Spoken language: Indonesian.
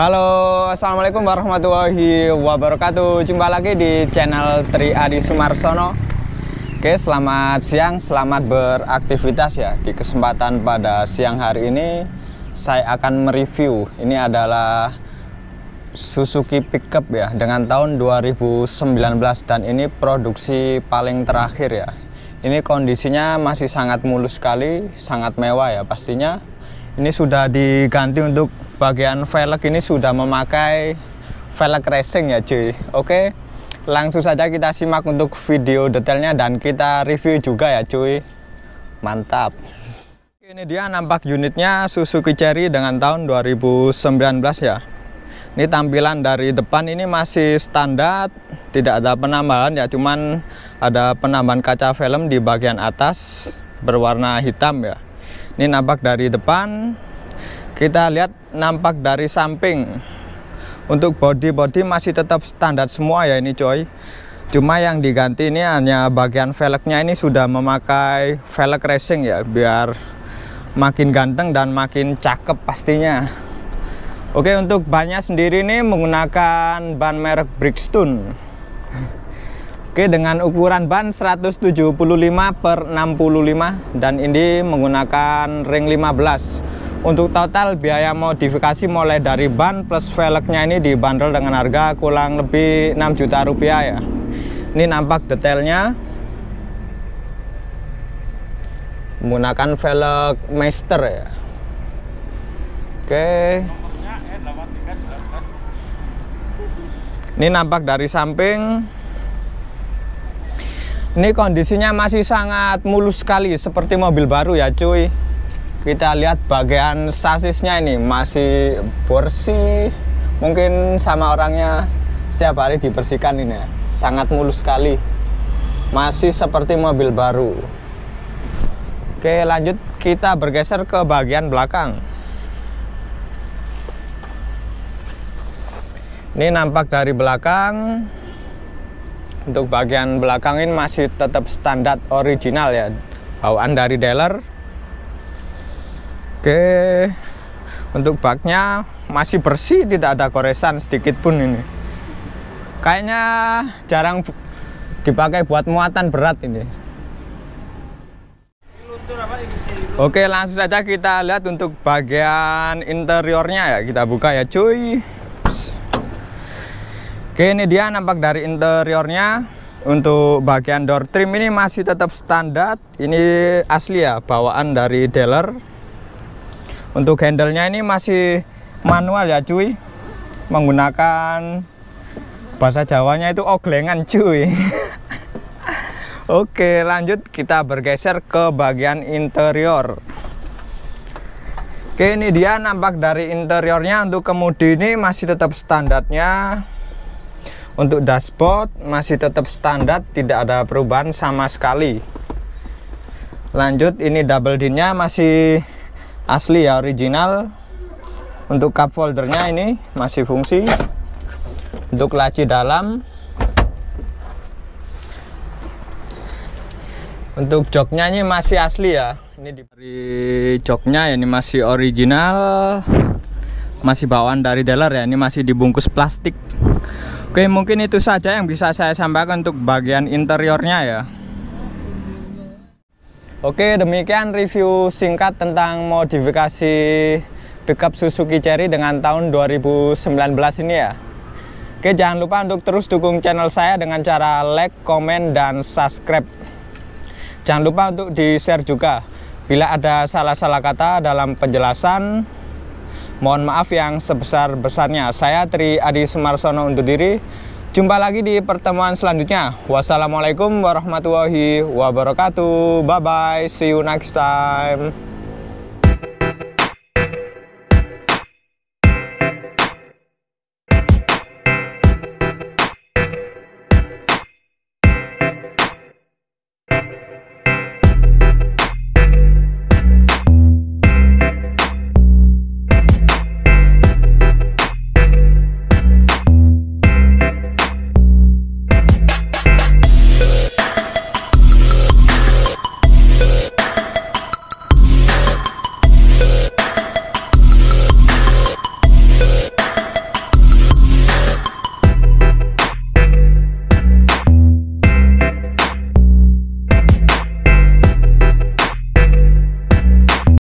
Halo, Assalamualaikum warahmatullahi wabarakatuh. Jumpa lagi di channel Tri Adi Sumarsono. Oke, selamat siang, selamat beraktivitas ya. Di kesempatan pada siang hari ini Saya akan mereview. Ini adalah Suzuki Pickup ya Dengan tahun 2019 Dan ini produksi paling terakhir ya. Ini kondisinya masih sangat mulus sekali Sangat mewah ya pastinya. Ini sudah diganti untuk bagian velg ini sudah memakai velg racing ya cuy oke langsung saja kita simak untuk video detailnya dan kita review juga ya cuy mantap. Ini dia nampak unitnya Suzuki Cherry dengan tahun 2019 ya. Ini tampilan dari depan ini masih standar tidak ada penambahan ya cuman ada penambahan kaca film di bagian atas berwarna hitam ya. Ini nampak dari depan kita lihat nampak dari samping. Untuk body-body masih tetap standar semua ya ini coy. Cuma yang diganti ini hanya bagian velgnya ini sudah memakai velg racing ya biar makin ganteng dan makin cakep pastinya. Oke untuk bannya sendiri ini menggunakan ban merek Bridgestone Oke dengan ukuran ban 175 per 65 dan ini menggunakan ring 15 untuk total biaya modifikasi mulai dari ban plus velgnya ini dibanderol dengan harga kurang lebih 6 juta rupiah ya. Ini nampak detailnya. Menggunakan velg Master ya. Oke. Ini nampak dari samping. Ini kondisinya masih sangat mulus sekali seperti mobil baru ya cuy kita lihat bagian sasisnya ini masih bersih mungkin sama orangnya setiap hari dibersihkan ini ya. Sangat mulus sekali. Masih seperti mobil baru. Oke lanjut. Kita bergeser ke bagian belakang. Ini nampak dari belakang. Untuk bagian belakang ini masih tetap standar original ya. Bawaan dari dealer Oke, untuk baknya masih bersih, tidak ada koresan sedikit pun ini. Kayaknya jarang dipakai buat muatan berat ini. Oke, langsung saja kita lihat untuk bagian interiornya ya. Kita buka ya, cuy. Oke, ini dia nampak dari interiornya. Untuk bagian door trim ini masih tetap standar. Ini asli ya, bawaan dari dealer untuk handlenya ini masih manual ya cuy. Menggunakan bahasa Jawanya itu oglengan cuy. Oke lanjut. Kita bergeser ke bagian interior. Oke ini dia nampak dari interiornya. Untuk kemudi ini masih tetap standarnya. Untuk dashboard masih tetap standar tidak ada perubahan sama sekali. Lanjut ini double dinnya masih asli ya original. Untuk cup holdernya ini masih fungsi. Untuk laci dalam. Untuk joknya ini masih asli ya. Ini dari joknya ya ini masih original. Masih bawaan dari dealer ya ini masih dibungkus plastik. Oke mungkin itu saja yang bisa saya sampaikan untuk bagian interiornya ya Oke, demikian review singkat tentang modifikasi pickup Suzuki Cherry dengan tahun 2019 ini ya. Oke, jangan lupa untuk terus dukung channel saya dengan cara like, komen, dan subscribe. Jangan lupa untuk di-share juga. Bila ada salah-salah kata dalam penjelasan, mohon maaf yang sebesar-besarnya. Saya Tri Adi Sumarsono untuk diri. Jumpa lagi di pertemuan selanjutnya. Wassalamualaikum warahmatullahi wabarakatuh. Bye bye. See you next time.